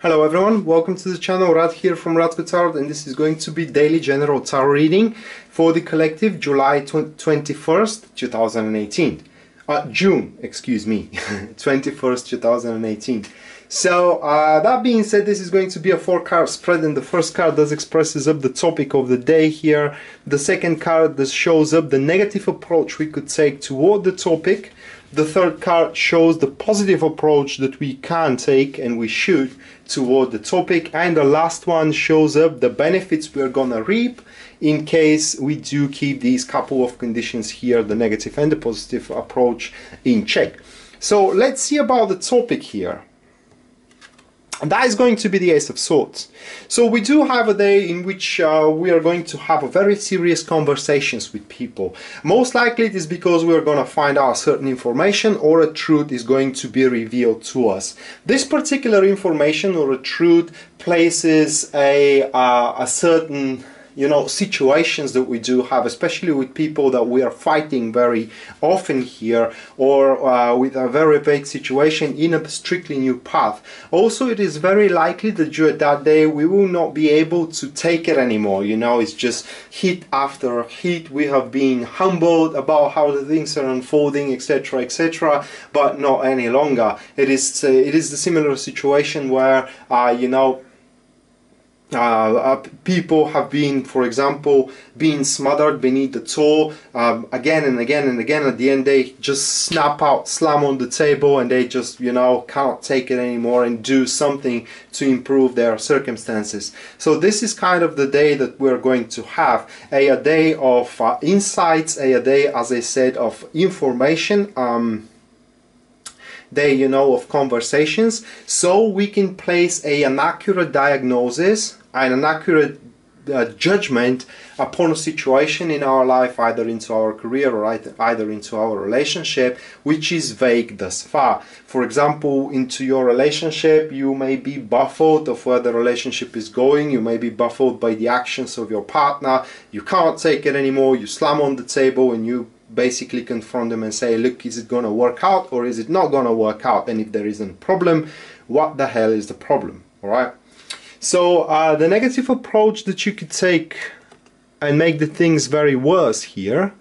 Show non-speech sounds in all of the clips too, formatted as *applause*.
Hello everyone, welcome to the channel, Rad here from Radko Tarot and this is going to be daily general tarot reading for the collective July 21st, 2018. Uh, June, excuse me, *laughs* 21st, 2018. So uh, that being said, this is going to be a four card spread and the first card does expresses up the topic of the day here. The second card that shows up the negative approach we could take toward the topic. The third card shows the positive approach that we can take and we should toward the topic. And the last one shows up the benefits we're gonna reap in case we do keep these couple of conditions here, the negative and the positive approach in check. So let's see about the topic here. And that is going to be the Ace of Swords. So we do have a day in which uh, we are going to have a very serious conversations with people. Most likely it is because we are going to find out certain information or a truth is going to be revealed to us. This particular information or a truth places a, uh, a certain you know situations that we do have especially with people that we are fighting very often here or uh, with a very vague situation in a strictly new path. Also it is very likely that during that day we will not be able to take it anymore you know it's just hit after hit we have been humbled about how the things are unfolding etc etc but not any longer. It is uh, it is the similar situation where uh, you know uh, uh, people have been, for example, being smothered beneath the toe um, again and again and again. At the end, they just snap out, slam on the table, and they just, you know, can't take it anymore and do something to improve their circumstances. So this is kind of the day that we're going to have a, a day of uh, insights, a, a, day, as I said, of information. Um, day you know of conversations. So we can place a, an accurate diagnosis and an accurate uh, judgment upon a situation in our life, either into our career or either into our relationship, which is vague thus far. For example, into your relationship, you may be baffled of where the relationship is going, you may be baffled by the actions of your partner, you can't take it anymore, you slam on the table and you basically confront them and say, look, is it going to work out or is it not going to work out? And if there isn't a problem, what the hell is the problem? All right. So uh, the negative approach that you could take and make the things very worse here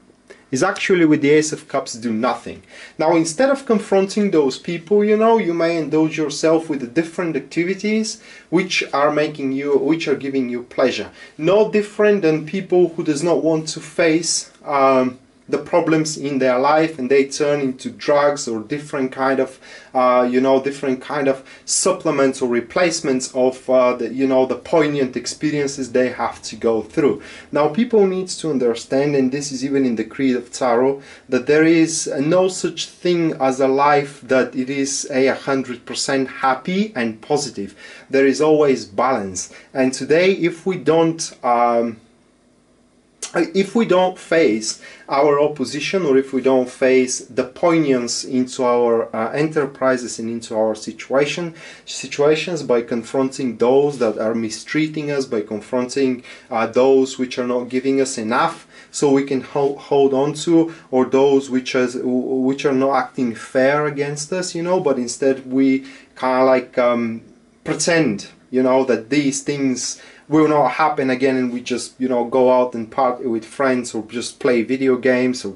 is actually with the Ace of Cups do nothing. Now instead of confronting those people, you know, you may indulge yourself with different activities which are making you, which are giving you pleasure. No different than people who does not want to face um, the problems in their life and they turn into drugs or different kind of uh, you know different kind of supplements or replacements of uh, the you know the poignant experiences they have to go through. Now people need to understand and this is even in the creed of tarot that there is no such thing as a life that it is a hundred percent happy and positive. There is always balance. And today if we don't um, if we don't face our opposition or if we don't face the poignance into our uh, enterprises and into our situation situations by confronting those that are mistreating us by confronting uh, those which are not giving us enough so we can hold, hold on to or those which are which are not acting fair against us you know but instead we kind of like um, pretend you know that these things will not happen again and we just you know go out and party with friends or just play video games or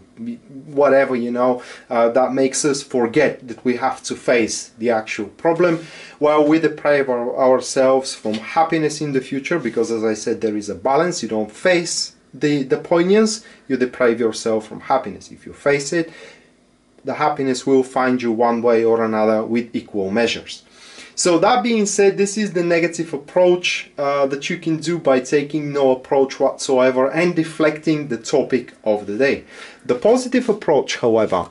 whatever you know uh, that makes us forget that we have to face the actual problem while we deprive our, ourselves from happiness in the future because as I said there is a balance. You don't face the the poignance you deprive yourself from happiness. If you face it the happiness will find you one way or another with equal measures so that being said, this is the negative approach uh, that you can do by taking no approach whatsoever and deflecting the topic of the day. The positive approach, however,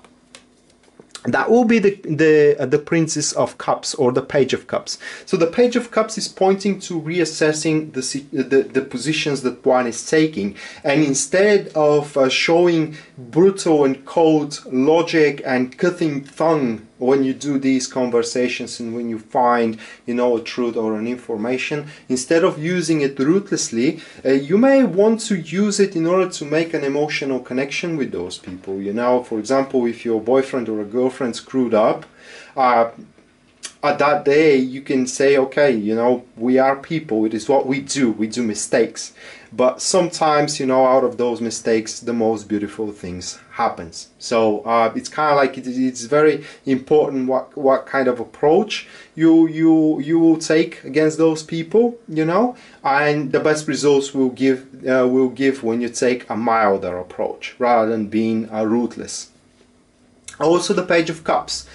that will be the the uh, the princess of cups or the page of cups so the page of cups is pointing to reassessing the the, the positions that one is taking and instead of uh, showing brutal and cold logic and cutting tongue when you do these conversations and when you find you know a truth or an information instead of using it ruthlessly uh, you may want to use it in order to make an emotional connection with those people. You know for example if your boyfriend or a girlfriend screwed up uh, at that day you can say okay you know we are people. It is what we do. We do mistakes but sometimes you know out of those mistakes the most beautiful things happens. So uh, it's kind of like it, it's very important what what kind of approach you you you will take against those people you know? And the best results will give uh, will give when you take a milder approach rather than being uh, ruthless. Also the page of cups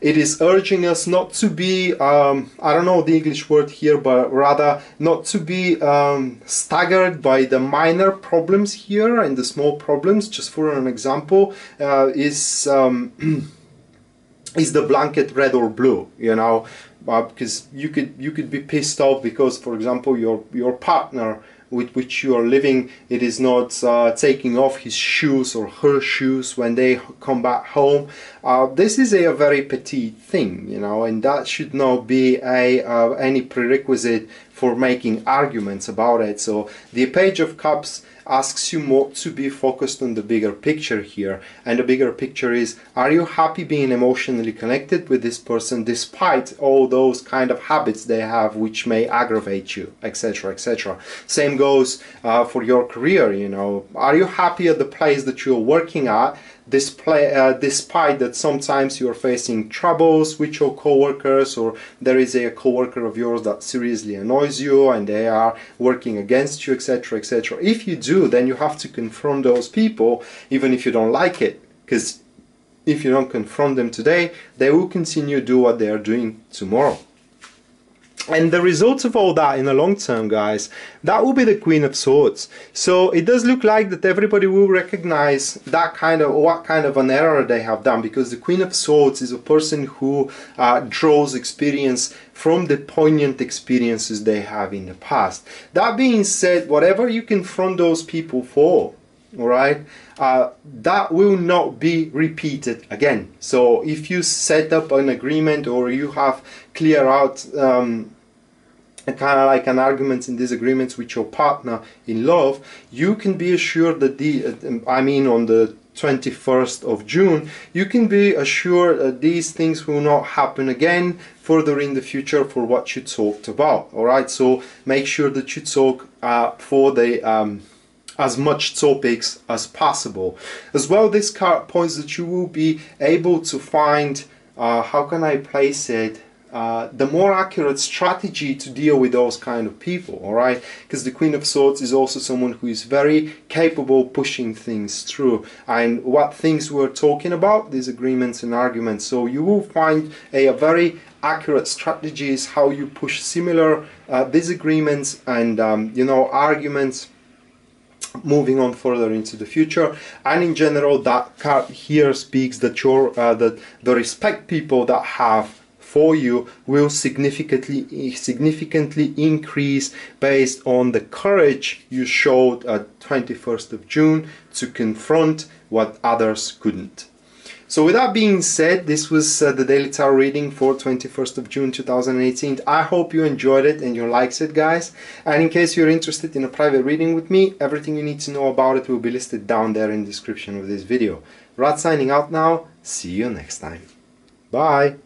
it is urging us not to be um, I don't know the English word here but rather not to be um, staggered by the minor problems here and the small problems. Just for an example uh, is um, *clears throat* is the blanket red or blue you know? Uh, because you could you could be pissed off because for example your your partner with which you are living it is not uh, taking off his shoes or her shoes when they come back home. Uh, this is a, very petite thing you know and that should not be a uh, any prerequisite for making arguments about it so the page of cups asks you more to be focused on the bigger picture here. And the bigger picture is, are you happy being emotionally connected with this person despite all those kind of habits they have which may aggravate you, etc., etc. Same goes uh, for your career, you know. Are you happy at the place that you're working at uh, despite that sometimes you're facing troubles with your coworkers or there is a coworker of yours that seriously annoys you and they are working against you etc etc if you do then you have to confront those people even if you don't like it. Because if you don't confront them today they will continue to do what they are doing tomorrow and the result of all that in the long term guys that will be the queen of swords. So it does look like that everybody will recognize that kind of what kind of an error they have done because the queen of swords is a person who uh, draws experience from the poignant experiences they have in the past. That being said whatever you confront those people for all right uh, that will not be repeated again. So if you set up an agreement or you have clear out um, kind of like an argument and disagreements with your partner in love, you can be assured that the, uh, I mean on the 21st of June, you can be assured that these things will not happen again further in the future for what you talked about. All right, so make sure that you talk uh, for the um, as much topics as possible. As well, this card points that you will be able to find, uh, how can I place it, uh, the more accurate strategy to deal with those kind of people all right? Because the queen of swords is also someone who is very capable pushing things through. And what things we're talking about these agreements and arguments. So you will find a, a very accurate strategies how you push similar uh, disagreements and um, you know arguments moving on further into the future. And in general that card here speaks that your uh, that the respect people that have for you will significantly significantly increase based on the courage you showed at 21st of June to confront what others couldn't. So with that being said, this was uh, the Daily Tarot reading for 21st of June 2018. I hope you enjoyed it and you liked it, guys. And in case you're interested in a private reading with me, everything you need to know about it will be listed down there in the description of this video. Rad signing out now. See you next time. Bye.